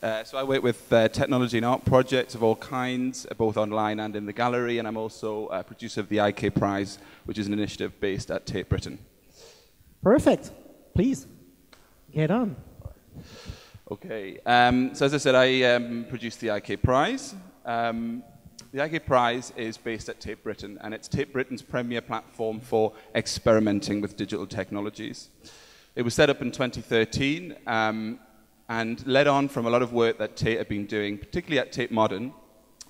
Uh, so I work with uh, technology and art projects of all kinds, uh, both online and in the gallery, and I'm also a producer of the IK Prize, which is an initiative based at Tate Britain. Perfect. Please, get on. Okay, um, so as I said, I um, produced the IK Prize. Um, the IK Prize is based at Tate Britain, and it's Tate Britain's premier platform for experimenting with digital technologies. It was set up in 2013, um, and led on from a lot of work that Tate had been doing, particularly at Tate Modern,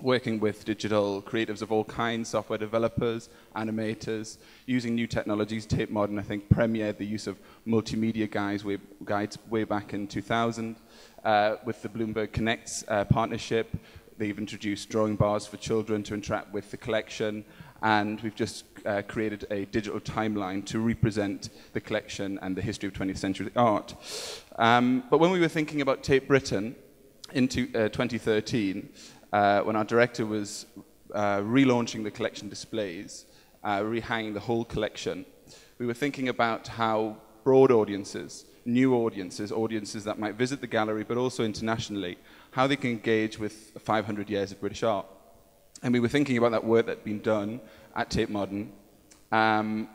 working with digital creatives of all kinds, software developers, animators, using new technologies. Tate Modern, I think, premiered the use of multimedia guides way, guides way back in 2000. Uh, with the Bloomberg Connects uh, partnership, they've introduced drawing bars for children to interact with the collection, and we've just uh, created a digital timeline to represent the collection and the history of 20th century art. Um, but when we were thinking about Tate Britain in uh, 2013, uh, when our director was uh, relaunching the collection displays, uh, rehanging the whole collection, we were thinking about how broad audiences, new audiences, audiences that might visit the gallery, but also internationally, how they can engage with 500 years of British art. And we were thinking about that work that had been done at Tate Modern. Um,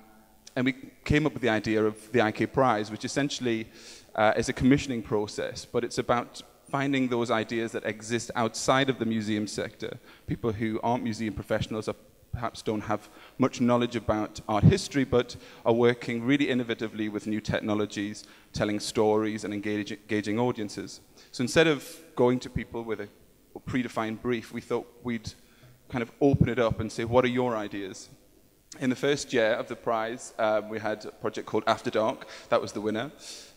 and we came up with the idea of the IK Prize, which essentially uh, is a commissioning process, but it's about finding those ideas that exist outside of the museum sector. People who aren't museum professionals or perhaps don't have much knowledge about art history, but are working really innovatively with new technologies, telling stories and engaging, engaging audiences. So instead of going to people with a predefined brief, we thought we'd kind of open it up and say, what are your ideas? In the first year of the prize, um, we had a project called After Dark. That was the winner.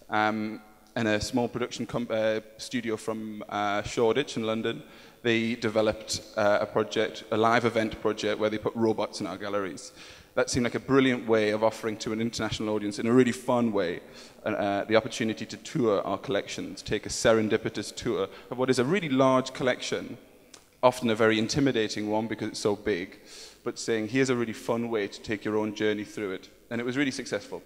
Um, and a small production uh, studio from uh, Shoreditch in London, they developed uh, a project, a live event project, where they put robots in our galleries. That seemed like a brilliant way of offering to an international audience, in a really fun way, uh, the opportunity to tour our collections, take a serendipitous tour of what is a really large collection often a very intimidating one because it's so big, but saying here's a really fun way to take your own journey through it. And it was really successful.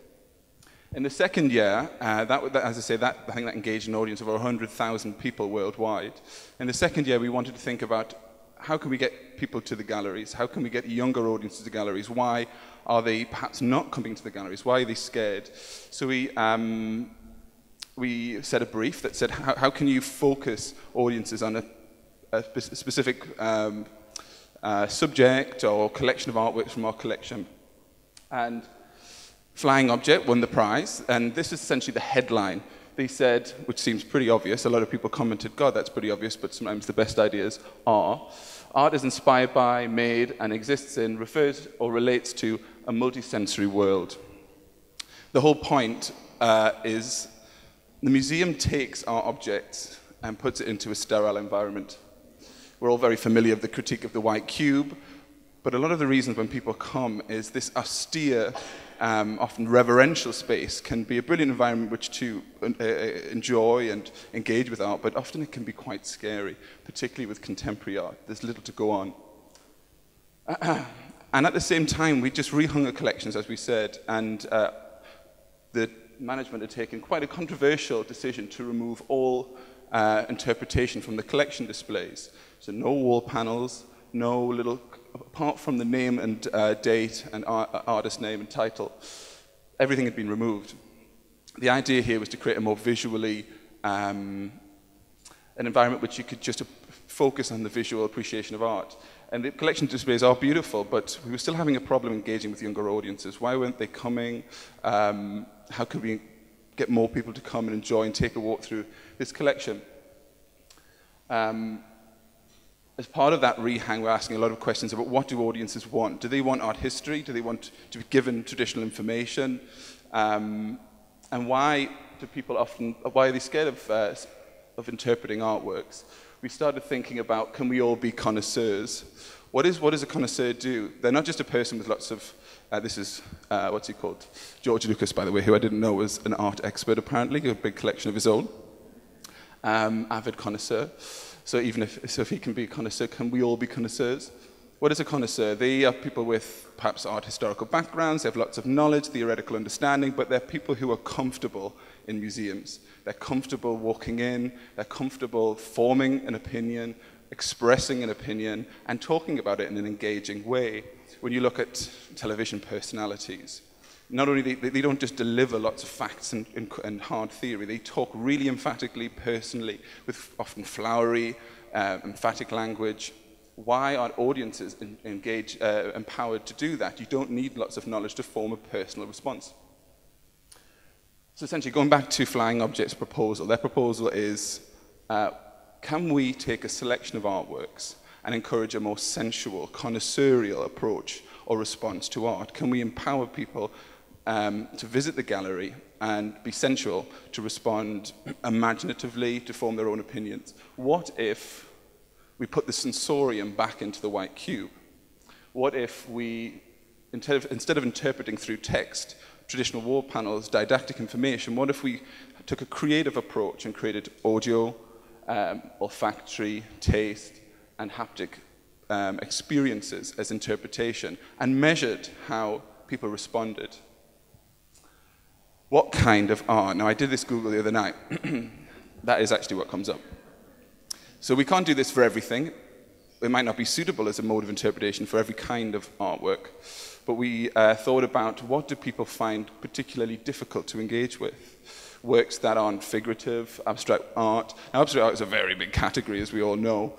In the second year, uh, that, that, as I say, that, I think that engaged an audience of over 100,000 people worldwide. In the second year, we wanted to think about how can we get people to the galleries? How can we get younger audiences to the galleries? Why are they perhaps not coming to the galleries? Why are they scared? So we, um, we set a brief that said, how, how can you focus audiences on a a specific um, uh, subject or collection of artworks from our collection. And Flying Object won the prize, and this is essentially the headline. They said, which seems pretty obvious, a lot of people commented, God, that's pretty obvious, but sometimes the best ideas are. Art is inspired by, made, and exists in, refers or relates to a multisensory world. The whole point uh, is the museum takes our objects and puts it into a sterile environment. We're all very familiar with the critique of the white cube, but a lot of the reasons when people come is this austere, um, often reverential space can be a brilliant environment which to uh, uh, enjoy and engage with art, but often it can be quite scary, particularly with contemporary art. There's little to go on. and at the same time, we just rehung the collections, as we said, and uh, the management had taken quite a controversial decision to remove all uh, interpretation from the collection displays. So no wall panels, no little, apart from the name and uh, date and art, artist name and title, everything had been removed. The idea here was to create a more visually, um, an environment which you could just focus on the visual appreciation of art. And the collection displays are beautiful, but we were still having a problem engaging with younger audiences. Why weren't they coming? Um, how could we get more people to come and enjoy and take a walk through this collection? Um, as part of that rehang, we're asking a lot of questions about what do audiences want? Do they want art history? Do they want to be given traditional information? Um, and why do people often, why are they scared of, uh, of interpreting artworks? We started thinking about, can we all be connoisseurs? What, is, what does a connoisseur do? They're not just a person with lots of, uh, this is, uh, what's he called? George Lucas, by the way, who I didn't know was an art expert apparently, a big collection of his own. Um, avid connoisseur. So even if, so if he can be a connoisseur, can we all be connoisseurs? What is a connoisseur? They are people with perhaps art historical backgrounds, they have lots of knowledge, theoretical understanding, but they're people who are comfortable in museums. They're comfortable walking in, they're comfortable forming an opinion, expressing an opinion, and talking about it in an engaging way. When you look at television personalities, not only they, they don't just deliver lots of facts and, and, and hard theory, they talk really emphatically, personally, with often flowery, uh, emphatic language, why are audiences in, engage, uh, empowered to do that? You don't need lots of knowledge to form a personal response. So essentially, going back to Flying Objects' proposal, their proposal is, uh, can we take a selection of artworks and encourage a more sensual, connoisseurial approach or response to art? Can we empower people um, to visit the gallery and be sensual, to respond imaginatively, to form their own opinions? What if we put the sensorium back into the white cube? What if we, instead of, interpreting through text, traditional wall panels, didactic information, what if we took a creative approach and created audio, um, olfactory, taste, and haptic um, experiences as interpretation and measured how people responded? What kind of art? Now, I did this Google the other night. that is actually what comes up. So we can't do this for everything. It might not be suitable as a mode of interpretation for every kind of artwork. But we uh, thought about what do people find particularly difficult to engage with? Works that aren't figurative, abstract art. Now, abstract art is a very big category, as we all know.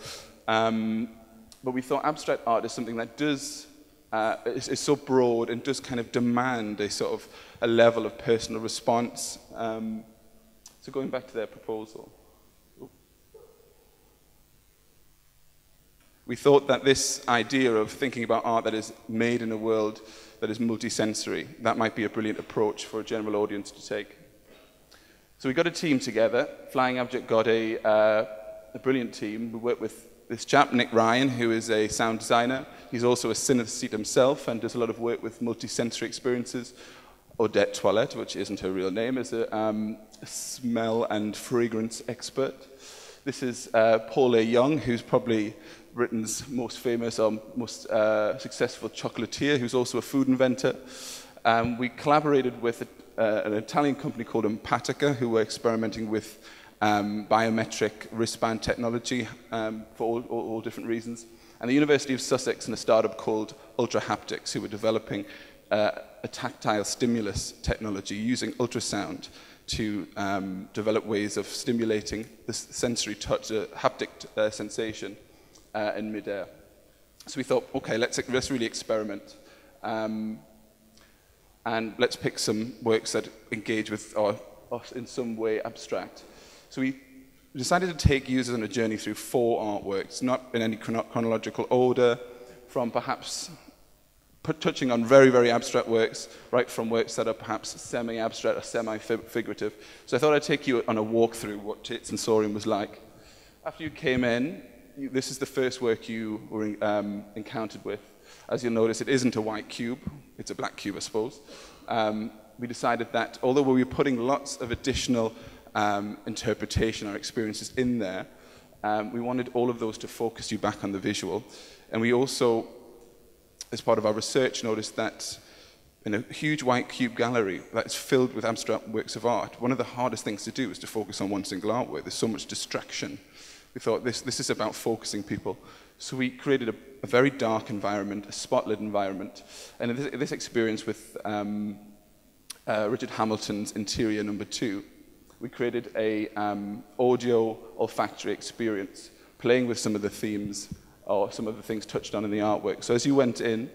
Um, but we thought abstract art is something that does uh, is, is, so broad and does kind of demand a sort of a level of personal response. Um, so going back to their proposal. We thought that this idea of thinking about art that is made in a world that is multisensory, that might be a brilliant approach for a general audience to take. So we got a team together. Flying Object got a, uh, a brilliant team. We worked with this chap, Nick Ryan, who is a sound designer. He's also a synesthete himself and does a lot of work with multisensory experiences. Odette Toilette, which isn't her real name, is a um, smell and fragrance expert. This is uh, Paul A. Young, who's probably Britain's most famous or most uh, successful chocolatier, who's also a food inventor. Um, we collaborated with a, uh, an Italian company called Empatica, who were experimenting with um, biometric wristband technology um, for all, all, all, different reasons. And the University of Sussex and a startup called Ultra Haptics, who were developing uh, a tactile stimulus technology using ultrasound to um, develop ways of stimulating the sensory touch, uh, haptic uh, sensation uh, in midair. So we thought, okay, let's, let's really experiment. Um, and let's pick some works that engage with or, or in some way abstract. So we decided to take users on a journey through four artworks, not in any chronological order, from perhaps touching on very, very abstract works, right from works that are perhaps semi-abstract or semi-figurative. So I thought I'd take you on a walk through what Tate Sensorium was like. After you came in, you, this is the first work you were um, encountered with. As you'll notice, it isn't a white cube. It's a black cube, I suppose. Um, we decided that although we were putting lots of additional um, interpretation our experiences in there, um, we wanted all of those to focus you back on the visual. And we also, as part of our research, noticed that in a huge white cube gallery that's filled with abstract works of art, one of the hardest things to do is to focus on one single artwork. There's so much distraction we thought this, this is about focusing people. So we created a, a very dark environment, a spotlit environment. And in this, in this experience with um, uh, Richard Hamilton's Interior Number Two, we created a um, audio olfactory experience, playing with some of the themes or some of the things touched on in the artwork. So as you went in,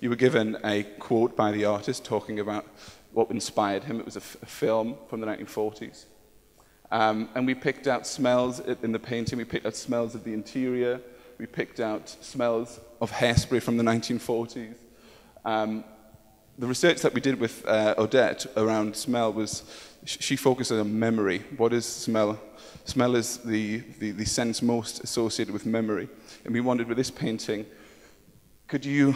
you were given a quote by the artist talking about what inspired him. It was a, film from the 1940s. Um, and we picked out smells in the painting. We picked out smells of the interior. We picked out smells of hairspray from the 1940s. Um, the research that we did with uh, Odette around smell was she focused on memory. What is smell? Smell is the, the, the sense most associated with memory. And we wondered with this painting, could you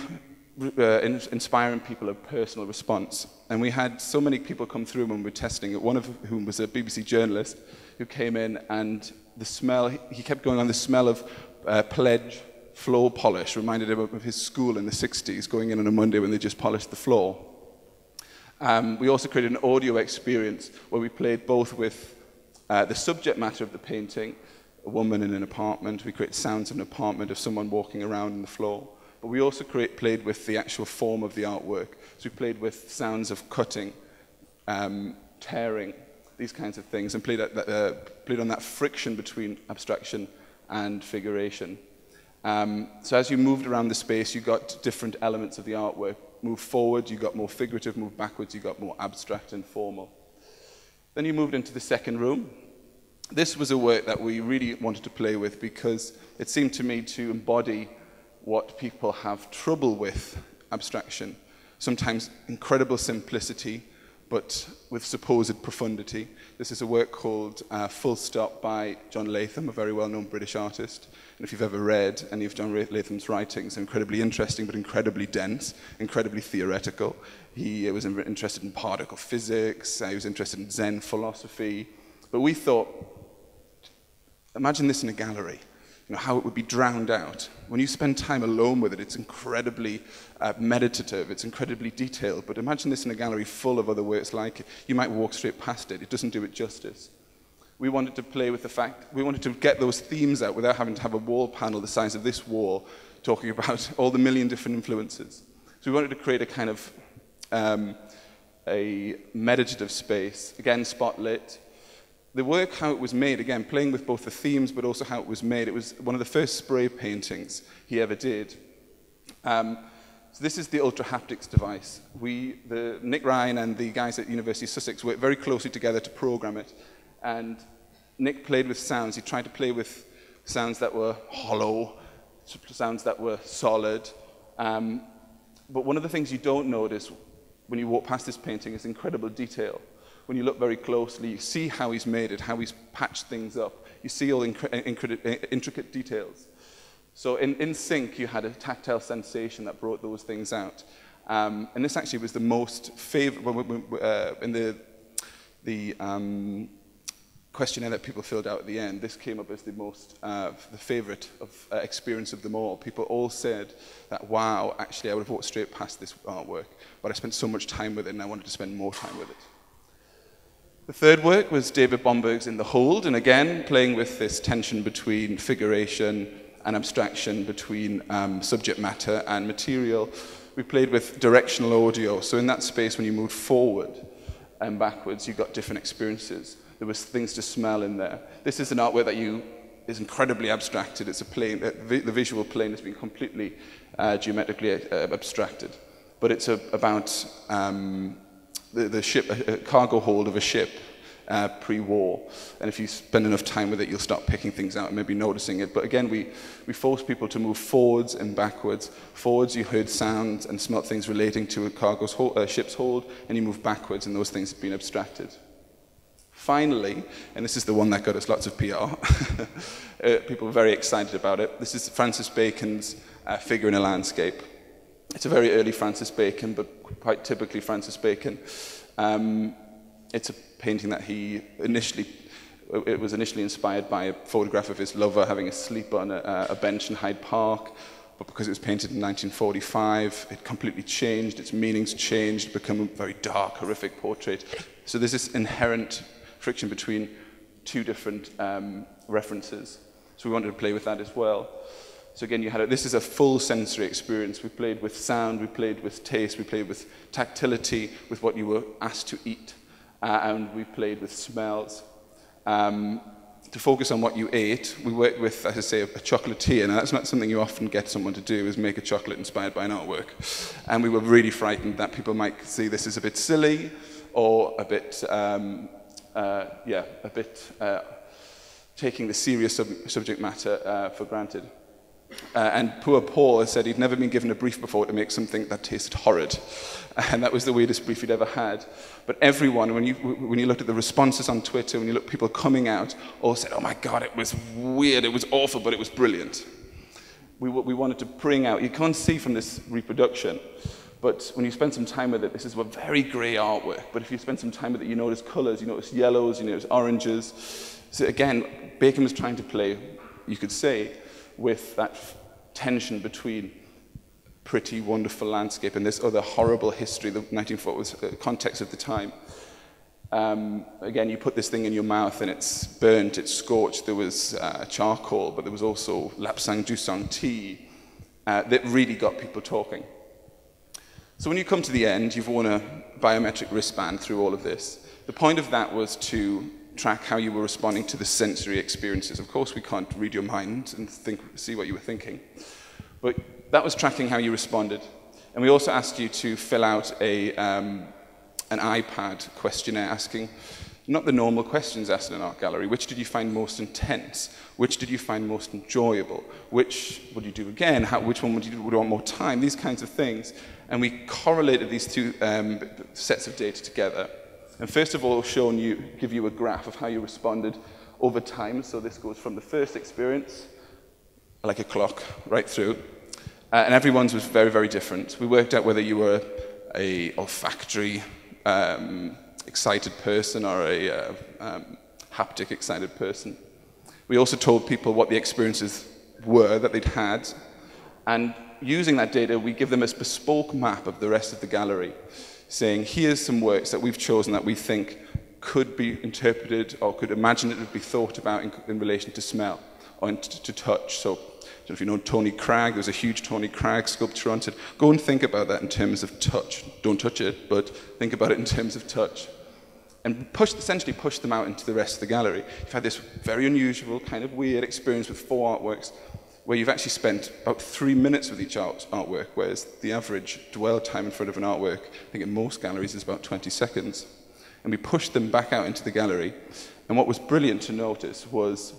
uh, inspiring people a personal response. And we had so many people come through when we were testing it, one of whom was a BBC journalist who came in and the smell, he kept going on the smell of uh, pledge, floor polish reminded him of his school in the 60s, going in on a Monday when they just polished the floor. Um, we also created an audio experience where we played both with uh, the subject matter of the painting, a woman in an apartment. We created sounds of an apartment of someone walking around on the floor. But we also create, played with the actual form of the artwork. So we played with sounds of cutting, um, tearing, these kinds of things, and played, at, uh, played on that friction between abstraction and figuration. Um, so as you moved around the space, you got different elements of the artwork. Move forward, you got more figurative. Move backwards, you got more abstract and formal. Then you moved into the second room. This was a work that we really wanted to play with because it seemed to me to embody what people have trouble with abstraction. Sometimes incredible simplicity, but with supposed profundity. This is a work called uh, Full Stop by John Latham, a very well-known British artist. And if you've ever read any of John Latham's writings, incredibly interesting, but incredibly dense, incredibly theoretical. He was interested in particle physics, uh, he was interested in Zen philosophy. But we thought, imagine this in a gallery you know, how it would be drowned out. When you spend time alone with it, it's incredibly uh, meditative, it's incredibly detailed. But imagine this in a gallery full of other works like it. You might walk straight past it, it doesn't do it justice. We wanted to play with the fact, we wanted to get those themes out without having to have a wall panel the size of this wall talking about all the million different influences. So we wanted to create a kind of um, a meditative space, again, spotlit, the work, how it was made, again, playing with both the themes but also how it was made, it was one of the first spray paintings he ever did. Um, so this is the Ultra Haptics device. We, the, Nick Ryan and the guys at University of Sussex worked very closely together to program it. And Nick played with sounds. He tried to play with sounds that were hollow, sounds that were solid. Um, but one of the things you don't notice when you walk past this painting is incredible detail when you look very closely, you see how he's made it, how he's patched things up. You see all the intricate details. So in, in sync, you had a tactile sensation that brought those things out. Um, and this actually was the most favorite, uh, in the, the um, questionnaire that people filled out at the end, this came up as the most, uh, the favorite of uh, experience of them all. People all said that, wow, actually I would have walked straight past this artwork, but I spent so much time with it and I wanted to spend more time with it. The third work was David Bomberg's In the Hold, and again, playing with this tension between figuration and abstraction, between um, subject matter and material. We played with directional audio, so in that space, when you moved forward and backwards, you got different experiences. There was things to smell in there. This is an artwork that you is incredibly abstracted. It's a plane, uh, the visual plane has been completely uh, geometrically uh, abstracted. But it's a, about um, the, the ship, a, cargo hold of a ship uh, pre-war. And if you spend enough time with it, you'll start picking things out and maybe noticing it. But again, we, we force people to move forwards and backwards. Forwards, you heard sounds and smelt things relating to a cargo's hold, uh, ship's hold, and you move backwards, and those things have been abstracted. Finally, and this is the one that got us lots of PR, uh, people were very excited about it. This is Francis Bacon's uh, figure in a landscape. It's a very early Francis Bacon, but quite typically Francis Bacon. Um, it's a painting that he initially, it was initially inspired by a photograph of his lover having a sleep on a, a bench in Hyde Park, but because it was painted in 1945, it completely changed, its meanings changed, become a very dark, horrific portrait. So there's this inherent friction between two different um, references. So we wanted to play with that as well. So again, you had a, this is a full sensory experience. We played with sound, we played with taste, we played with tactility, with what you were asked to eat, uh, and we played with smells. Um, to focus on what you ate, we worked with, as I say, a, chocolatier. Now, that's not something you often get someone to do, is make a chocolate inspired by an artwork. And we were really frightened that people might see this as a bit silly or a bit, um, uh, yeah, a bit uh, taking the serious sub subject matter uh, for granted. Uh, and poor Paul has said he'd never been given a brief before to make something that tasted horrid. And that was the weirdest brief he'd ever had. But everyone, when you, when you looked at the responses on Twitter, when you looked at people coming out, all said, oh my God, it was weird, it was awful, but it was brilliant. We, we wanted to bring out, you can't see from this reproduction, but when you spend some time with it, this is a very grey artwork. But if you spend some time with it, you notice colours, you notice yellows, you notice oranges. So again, Bacon was trying to play, you could say, with that tension between pretty, wonderful landscape and this other horrible history, the 1940s uh, context of the time. Um, again, you put this thing in your mouth and it's burnt, it's scorched. There was uh, charcoal, but there was also lapsang souchong tea uh, that really got people talking. So when you come to the end, you've worn a biometric wristband through all of this. The point of that was to track how you were responding to the sensory experiences. Of course, we can't read your mind and think, see what you were thinking. But that was tracking how you responded. And we also asked you to fill out a, um, an iPad questionnaire asking not the normal questions asked in an art gallery. Which did you find most intense? Which did you find most enjoyable? Which would you do again? How, which one would you, would you want more time? These kinds of things. And we correlated these two um, sets of data together. And first of all, shown you, give you a graph of how you responded over time. So this goes from the first experience, like a clock, right through. Uh, and everyone's was very, very different. We worked out whether you were a olfactory, um, excited person or a uh, um, haptic excited person. We also told people what the experiences were that they'd had. And using that data, we give them a bespoke map of the rest of the gallery, saying, here's some works that we've chosen that we think could be interpreted or could imaginatively be thought about in, in relation to smell or to, to touch. So know if you know Tony Cragg, there's a huge Tony Cragg sculpture on it. Go and think about that in terms of touch. Don't touch it, but think about it in terms of touch. And push, essentially push them out into the rest of the gallery. You've had this very unusual, kind of weird experience with four artworks where you've actually spent about three minutes with each art artwork, whereas the average dwell time in front of an artwork, I think in most galleries, is about 20 seconds. And we pushed them back out into the gallery. And what was brilliant to notice was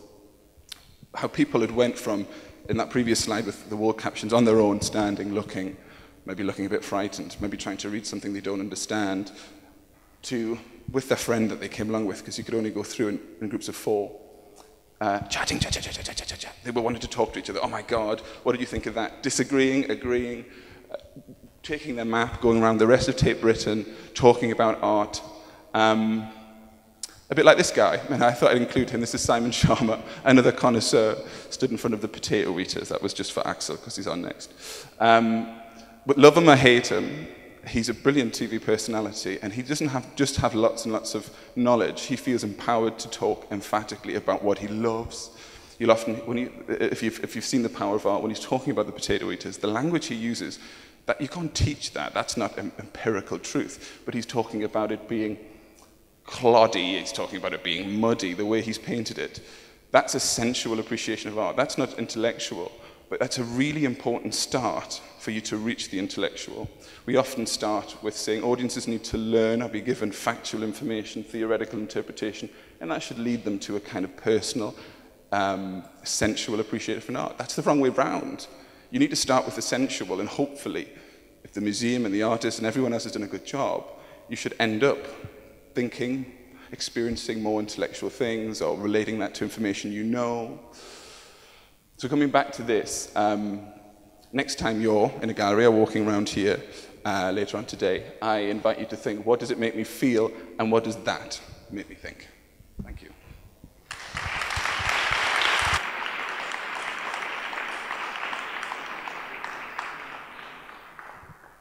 how people had went from, in that previous slide with the wall captions, on their own, standing, looking, maybe looking a bit frightened, maybe trying to read something they don't understand, to with their friend that they came along with, because you could only go through in, in groups of four. Uh, chatting, chat, chat, chat, chat, chat, chat. They wanting to talk to each other. Oh my God, what did you think of that? Disagreeing, agreeing, uh, taking their map, going around the rest of Tate Britain, talking about art. Um, a bit like this guy, and I thought I'd include him. This is Simon Schama, another connoisseur, stood in front of the potato eaters. That was just for Axel, because he's on next. Um, but love him or hate him, he's a brilliant TV personality, and he doesn't have, just have lots and lots of knowledge. He feels empowered to talk emphatically about what he loves. You'll often, when you, if, you've, if you've seen The Power of Art, when he's talking about the potato eaters, the language he uses, that you can't teach that. That's not empirical truth. But he's talking about it being cloddy, he's talking about it being muddy, the way he's painted it. That's a sensual appreciation of art. That's not intellectual, but that's a really important start for you to reach the intellectual. We often start with saying audiences need to learn or be given factual information, theoretical interpretation, and that should lead them to a kind of personal, um, sensual appreciation of art. That's the wrong way round. You need to start with the sensual, and hopefully, if the museum and the artist and everyone else has done a good job, you should end up thinking, experiencing more intellectual things, or relating that to information you know. So, coming back to this, um, next time you're in a gallery or walking around here uh, later on today, I invite you to think what does it make me feel and what does that make me think?